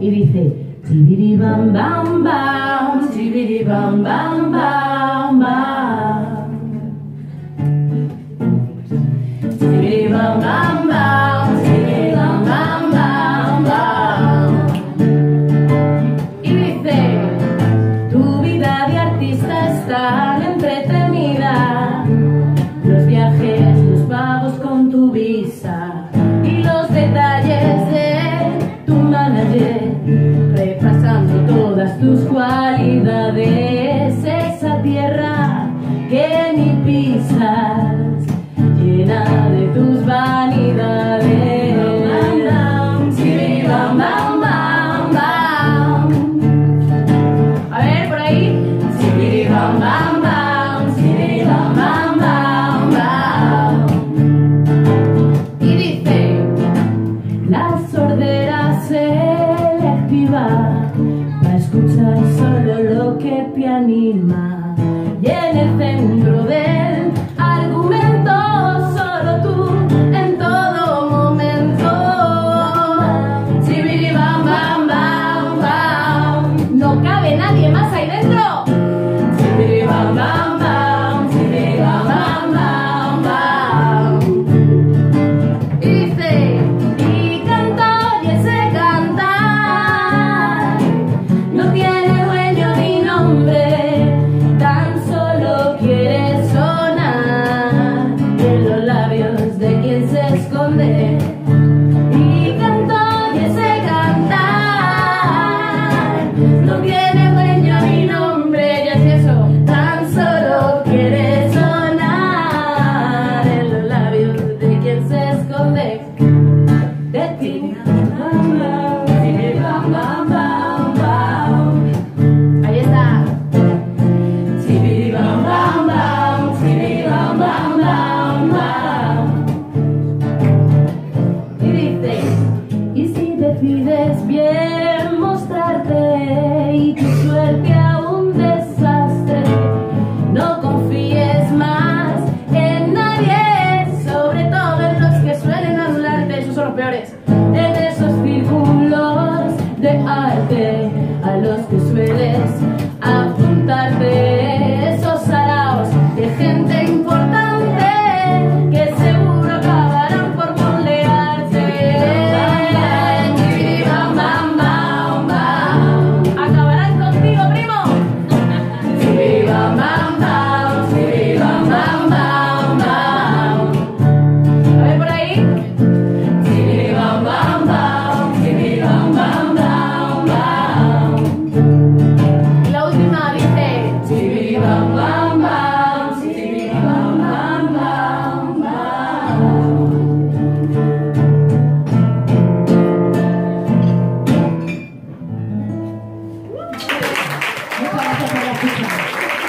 y dice tibiri bam bam bam, tibiri bam bam bam bam. Bam bam bam, bam bam bam bam. Y dice, tu vida de artista es tan entretenida, los viajes, los pagos con tu visa. tus cualidades. escuchar solo lo que te anima. Y en el centro de bien mostrarte y tu suerte a un desastre. No confíes más en nadie, sobre todo en los que suelen adularte, esos son los peores. En esos círculos de arte a los que sueles apuntar. Спасибо.